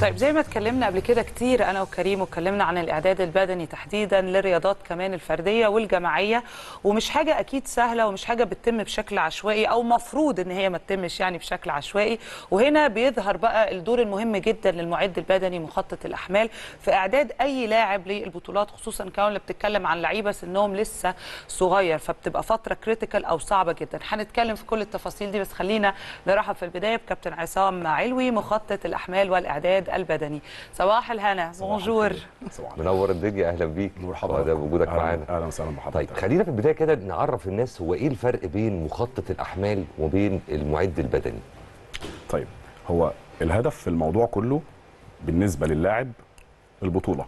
طيب زي ما اتكلمنا قبل كده كتير أنا وكريم واتكلمنا عن الإعداد البدني تحديدا للرياضات كمان الفردية والجماعية. ومش حاجة أكيد سهلة ومش حاجة بتتم بشكل عشوائي أو مفروض إن هي ما تتمش يعني بشكل عشوائي. وهنا بيظهر بقى الدور المهم جدا للمعد البدني مخطط الأحمال. في إعداد أي لاعب للبطولات خصوصا كمان اللي بتتكلم عن لعيبة سنهم لسه صغير فبتبقى فترة كريتيكال أو صعبة جدا. هنتكلم في كل التفاصيل دي بس خلينا نرحب في البداية بكابتن عصام علوي مخطط الأحمال والإعداد البدني. صباح الهنا. بونجور. منور الدنيا. أهلا بيك. مرحبا. ده وجودك أهلاً- معانا. أهلا وسهلا طيب بحضرتك خلينا في البداية كده نعرف الناس هو إيه الفرق بين مخطط الأحمال وبين المعد البدني. طيب هو الهدف في الموضوع كله بالنسبة للاعب البطولة.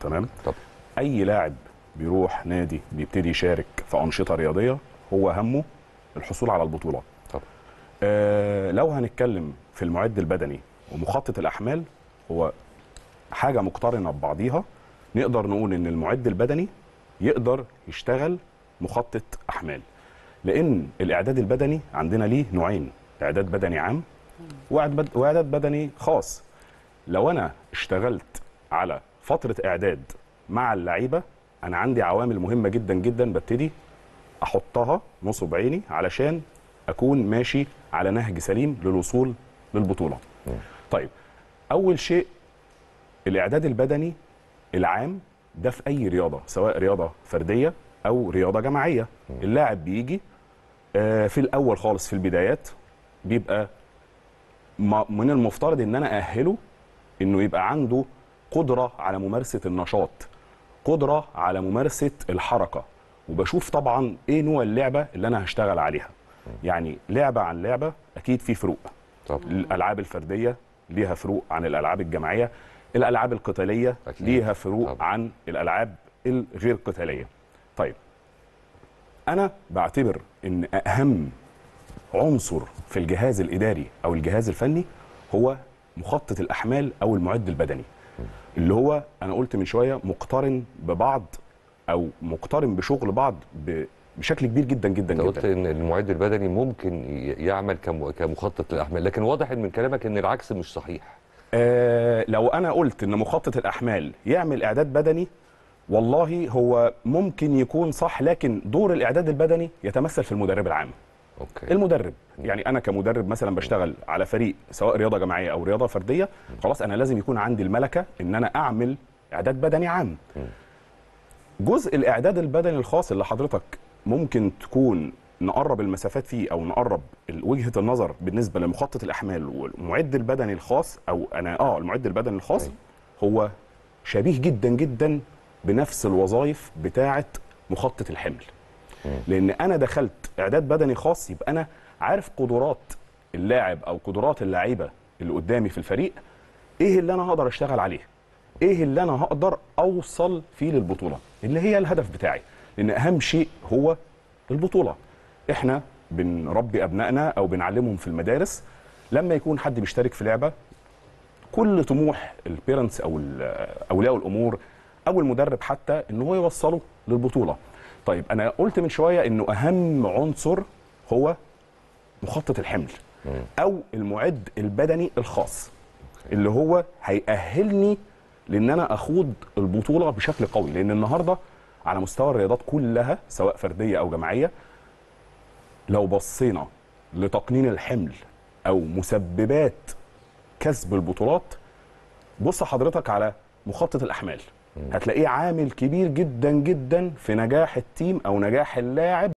تمام؟ طب. أي لاعب بيروح نادي بيبتدي يشارك في أنشطة رياضية هو همه الحصول على البطولة. طب. آه لو هنتكلم في المعد البدني ومخطط الأحمال هو حاجة مقترنة ببعضيها. نقدر نقول إن المعد البدني يقدر يشتغل مخطط أحمال. لأن الإعداد البدني عندنا ليه نوعين إعداد بدني عام وإعداد بدني خاص. لو أنا اشتغلت على فترة إعداد مع اللعيبة أنا عندي عوامل مهمة جدا جدا ببتدي أحطها نصب عيني علشان أكون ماشي على نهج سليم للوصول للبطولة. طيب أول شيء الإعداد البدني العام ده في أي رياضة سواء رياضة فردية أو رياضة جماعية. اللاعب بيجي آه، في الأول خالص في البدايات بيبقى من المفترض إن أنا أهله إنه يبقى عنده قدرة على ممارسة النشاط قدرة على ممارسة الحركة. وبشوف طبعا إيه نوع اللعبة اللي أنا هشتغل عليها. يعني لعبة عن لعبة أكيد في فروق. طب الألعاب الفردية ليها فروق عن الألعاب الجماعية الألعاب القتالية أكيد. ليها فروق طبعا. عن الألعاب الغير قتالية طيب أنا بعتبر إن أهم عنصر في الجهاز الإداري أو الجهاز الفني هو مخطط الأحمال أو المعد البدني اللي هو أنا قلت من شوية مقترن ببعض أو مقترن بشغل بعض بشكل كبير جدا جدا أنت قلت جدا. إن المعد البدني ممكن يعمل كم- كمخطط للأحمال لكن واضح من كلامك إن العكس مش صحيح. آه لو أنا قلت إن مخطط الأحمال يعمل إعداد بدني والله هو ممكن يكون صح لكن دور الإعداد البدني يتمثل في المدرب العام. أوكي. المدرب. يعني أنا كمدرب مثلا بشتغل على فريق سواء رياضة جماعية أو رياضة فردية خلاص أنا لازم يكون عندي الملكة إن أنا أعمل إعداد بدني عام. جزء الإعداد البدني الخاص اللي حضرتك ممكن تكون نقرب المسافات فيه أو نقرب وجهة النظر بالنسبة لمخطط الأحمال والمعد البدني الخاص أو أنا آه المعد البدني الخاص أيوة. هو شبيه جدا جدا بنفس الوظائف بتاعة مخطط الحمل. لأن أنا دخلت إعداد بدني خاص يبقى أنا عارف قدرات اللاعب أو قدرات اللعيبة اللي قدامي في الفريق إيه اللي أنا هقدر أشتغل عليه؟ إيه اللي أنا هقدر أوصل فيه للبطولة؟ اللي هي الهدف بتاعي. لأن أهم شيء هو البطولة. إحنا بنربي أبنائنا أو بنعلمهم في المدارس. لما يكون حد بيشترك في لعبة كل طموح البيرنتس أو أولياء الأمور أو المدرب حتى ان هو يوصله للبطولة. طيب أنا قلت من شوية إنه أهم عنصر هو مخطط الحمل أو المعد البدني الخاص اللي هو هيأهلني لإن أنا أخوض البطولة بشكل قوي. لأن النهارده على مستوى الرياضات كلها سواء فردية أو جماعية لو بصينا لتقنين الحمل أو مسببات كسب البطولات بص حضرتك على مخطط الأحمال. هتلاقيه عامل كبير جدا جدا في نجاح التيم أو نجاح اللاعب.